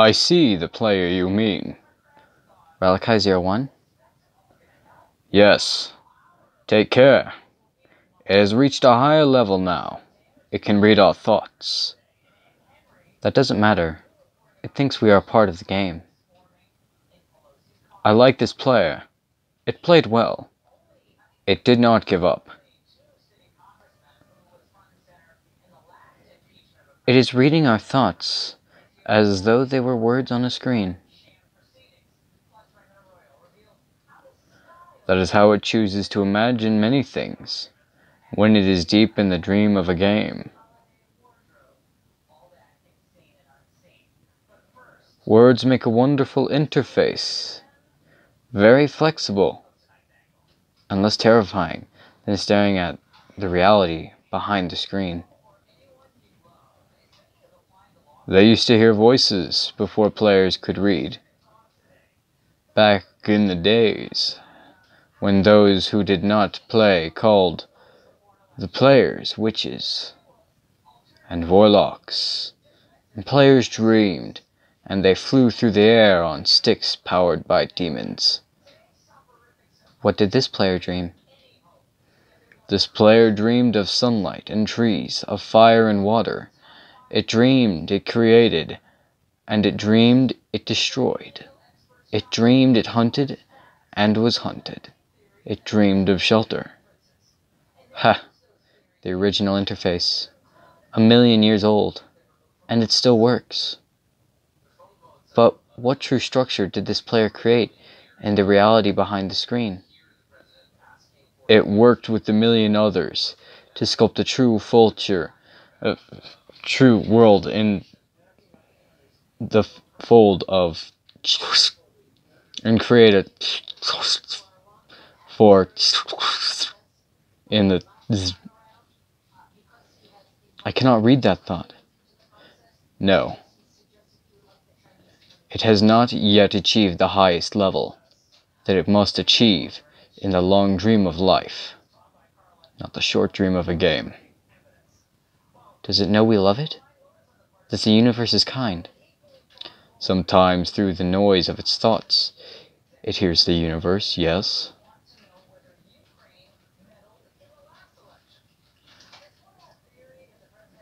I see the player you mean. Zero One? Yes. Take care. It has reached a higher level now. It can read our thoughts. That doesn't matter. It thinks we are part of the game. I like this player. It played well. It did not give up. It is reading our thoughts as though they were words on a screen. That is how it chooses to imagine many things when it is deep in the dream of a game. Words make a wonderful interface, very flexible, and less terrifying than staring at the reality behind the screen. They used to hear voices before players could read. Back in the days when those who did not play called the players witches and warlocks, and players dreamed, and they flew through the air on sticks powered by demons. What did this player dream? This player dreamed of sunlight and trees, of fire and water. It dreamed, it created, and it dreamed, it destroyed. It dreamed, it hunted, and was hunted. It dreamed of shelter. Ha! The original interface. A million years old. And it still works. But what true structure did this player create in the reality behind the screen? It worked with a million others to sculpt a true vulture, a uh, true world in the fold of and create a for in the I cannot read that thought. No. It has not yet achieved the highest level that it must achieve in the long dream of life, not the short dream of a game. Does it know we love it? That the universe is kind? Sometimes through the noise of its thoughts, it hears the universe, yes.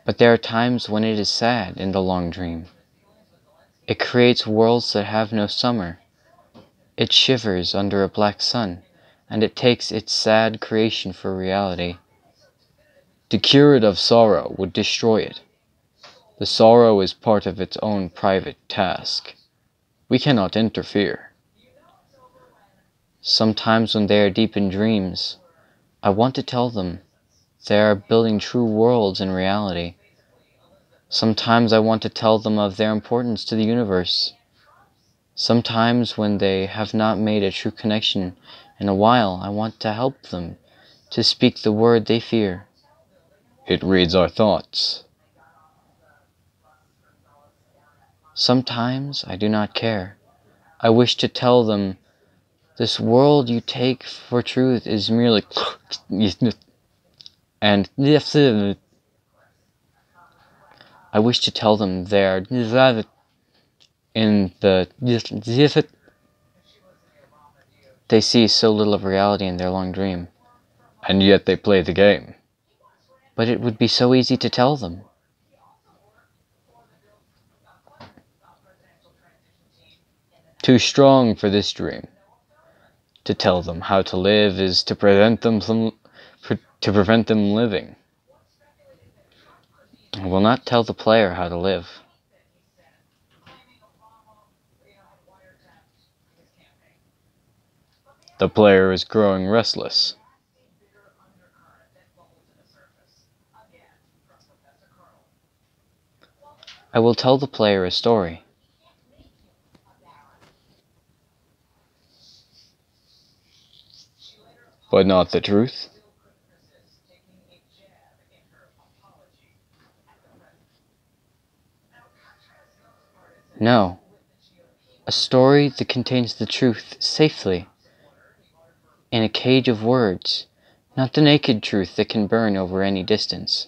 But there are times when it is sad in the long dream. It creates worlds that have no summer. It shivers under a black sun, and it takes its sad creation for reality. To cure it of sorrow would destroy it. The sorrow is part of its own private task. We cannot interfere. Sometimes when they are deep in dreams, I want to tell them they are building true worlds in reality. Sometimes I want to tell them of their importance to the universe. Sometimes when they have not made a true connection in a while, I want to help them to speak the word they fear. It reads our thoughts. Sometimes I do not care. I wish to tell them this world you take for truth is merely and I wish to tell them there in the they see so little of reality in their long dream. And yet they play the game. But it would be so easy to tell them. Too strong for this dream. To tell them how to live is to prevent them from, to prevent them living. I will not tell the player how to live. The player is growing restless. I will tell the player a story. But not the truth. No. A story that contains the truth safely in a cage of words, not the naked truth that can burn over any distance.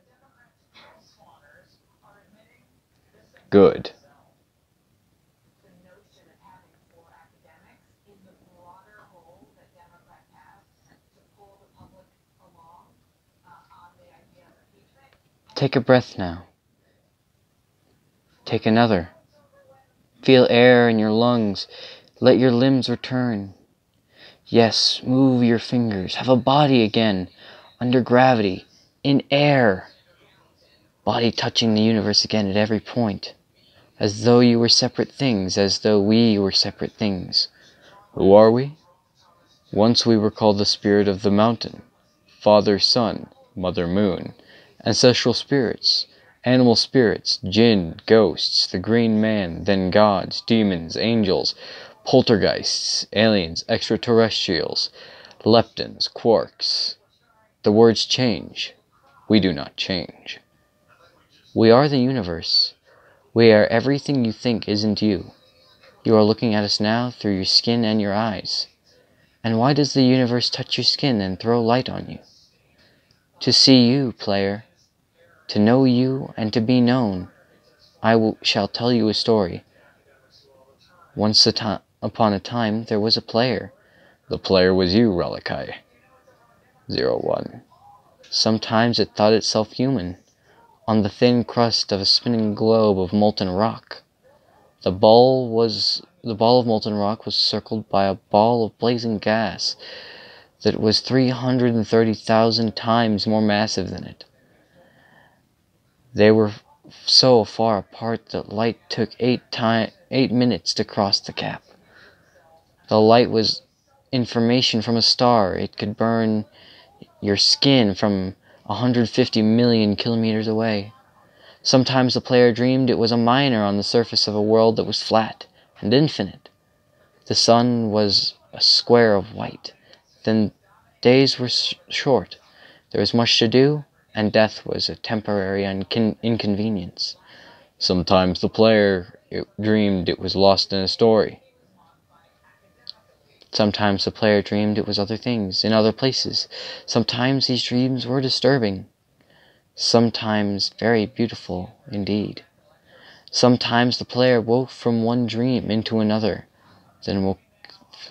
Good. Take a breath now. Take another. Feel air in your lungs. Let your limbs return. Yes, move your fingers. Have a body again. Under gravity. In air. Body touching the universe again at every point. As though you were separate things, as though we were separate things. Who are we? Once we were called the spirit of the mountain, father sun, mother moon, ancestral spirits, animal spirits, jinn, ghosts, the green man, then gods, demons, angels, poltergeists, aliens, extraterrestrials, leptons, quarks. The words change. We do not change. We are the universe. We are everything you think isn't you. You are looking at us now through your skin and your eyes. And why does the universe touch your skin and throw light on you? To see you, player. To know you and to be known. I shall tell you a story. Once a upon a time there was a player. The player was you, Ralakai. Zero one. Sometimes it thought itself human, on the thin crust of a spinning globe of molten rock. The ball was the ball of molten rock was circled by a ball of blazing gas that was 330,000 times more massive than it. They were so far apart that light took eight time eight minutes to cross the gap. The light was information from a star. It could burn your skin from 150 million kilometers away. Sometimes the player dreamed it was a miner on the surface of a world that was flat and infinite. The sun was a square of white. Then days were short. There was much to do, and death was a temporary inconvenience. Sometimes the player it dreamed it was lost in a story. Sometimes the player dreamed it was other things, in other places. Sometimes these dreams were disturbing. Sometimes very beautiful indeed. Sometimes the player woke from one dream into another, then woke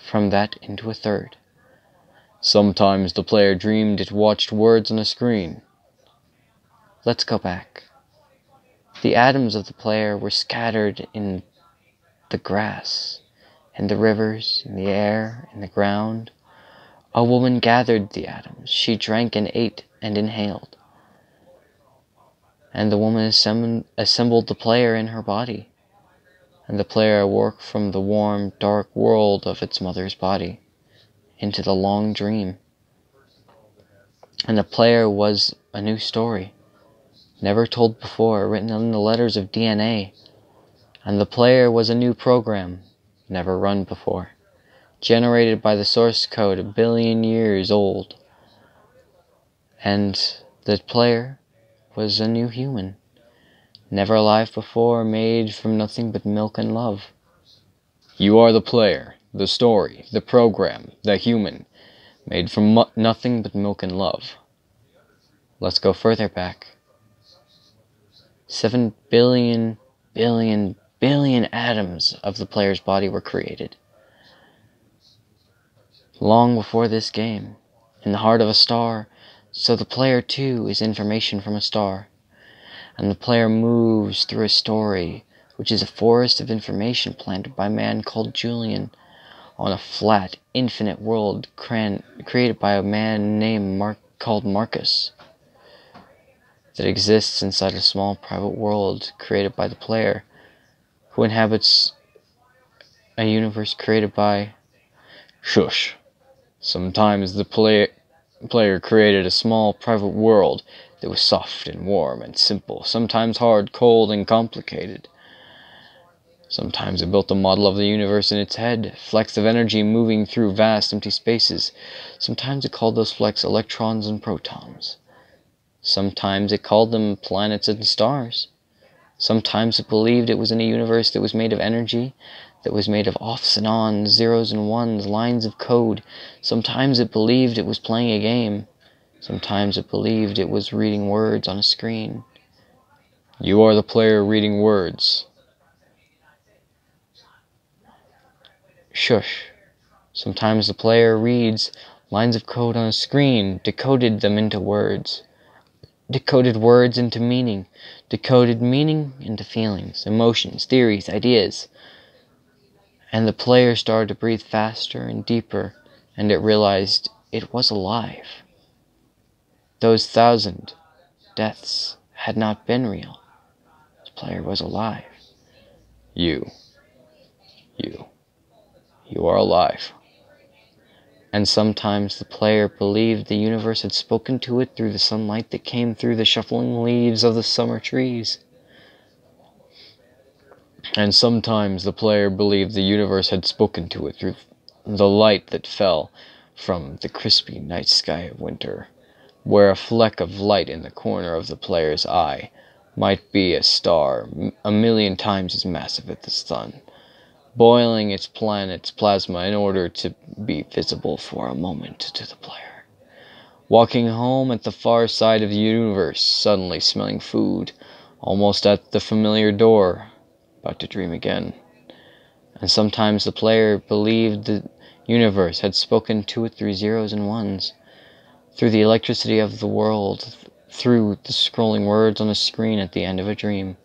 from that into a third. Sometimes the player dreamed it watched words on a screen. Let's go back. The atoms of the player were scattered in the grass, in the rivers, in the air, in the ground. A woman gathered the atoms. She drank and ate and inhaled. And the woman assembled the player in her body. And the player awoke from the warm, dark world of its mother's body into the long dream. And the player was a new story never told before, written in the letters of DNA. And the player was a new program, never run before, generated by the source code a billion years old. And the player was a new human, never alive before, made from nothing but milk and love. You are the player, the story, the program, the human, made from nothing but milk and love. Let's go further back. Seven billion, billion, billion atoms of the player's body were created. Long before this game, in the heart of a star, so the player too is information from a star. And the player moves through a story, which is a forest of information planted by a man called Julian on a flat, infinite world created by a man named Mar called Markus that exists inside a small private world created by the player who inhabits a universe created by Shush. Sometimes the play player created a small private world that was soft and warm and simple, sometimes hard, cold, and complicated. Sometimes it built a model of the universe in its head, flecks of energy moving through vast empty spaces. Sometimes it called those flecks electrons and protons. Sometimes it called them planets and stars. Sometimes it believed it was in a universe that was made of energy, that was made of offs and ons, zeros and ones, lines of code. Sometimes it believed it was playing a game. Sometimes it believed it was reading words on a screen. You are the player reading words. Shush. Sometimes the player reads lines of code on a screen, decoded them into words. Decoded words into meaning, decoded meaning into feelings, emotions, theories, ideas. And the player started to breathe faster and deeper, and it realized it was alive. Those thousand deaths had not been real. The player was alive. You. You. You are alive. And sometimes the player believed the universe had spoken to it through the sunlight that came through the shuffling leaves of the summer trees. And sometimes the player believed the universe had spoken to it through the light that fell from the crispy night sky of winter, where a fleck of light in the corner of the player's eye might be a star a million times as massive as the sun boiling its planet's plasma in order to be visible for a moment to the player. Walking home at the far side of the universe, suddenly smelling food, almost at the familiar door, about to dream again. And sometimes the player believed the universe had spoken to it through zeros and ones, through the electricity of the world, through the scrolling words on a screen at the end of a dream.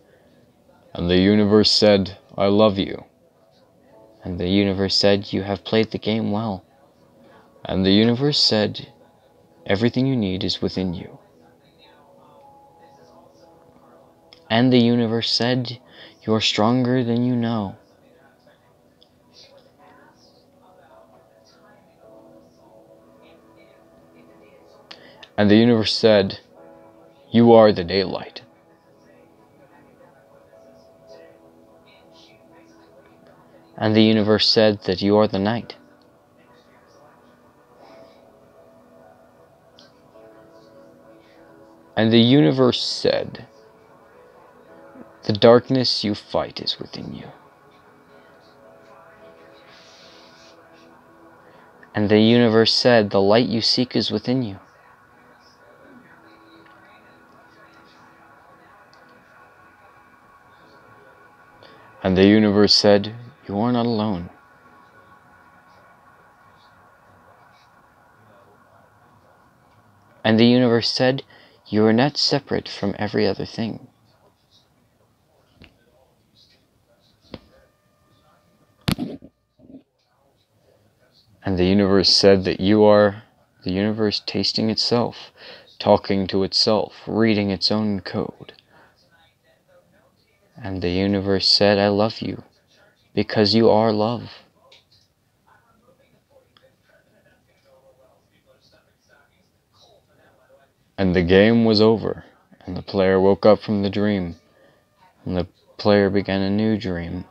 And the universe said, I love you. And the universe said, You have played the game well. And the universe said, Everything you need is within you. And the universe said, You are stronger than you know. And the universe said, You are the daylight. And the universe said that you are the night. And the universe said, The darkness you fight is within you. And the universe said, The light you seek is within you. And the universe said, you are not alone. And the universe said, You are not separate from every other thing. And the universe said that you are the universe tasting itself, talking to itself, reading its own code. And the universe said, I love you because you are love. And the game was over, and the player woke up from the dream, and the player began a new dream.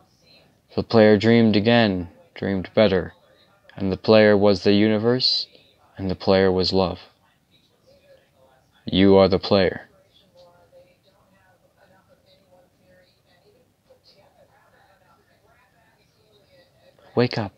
The player dreamed again, dreamed better, and the player was the universe, and the player was love. You are the player. Wake up.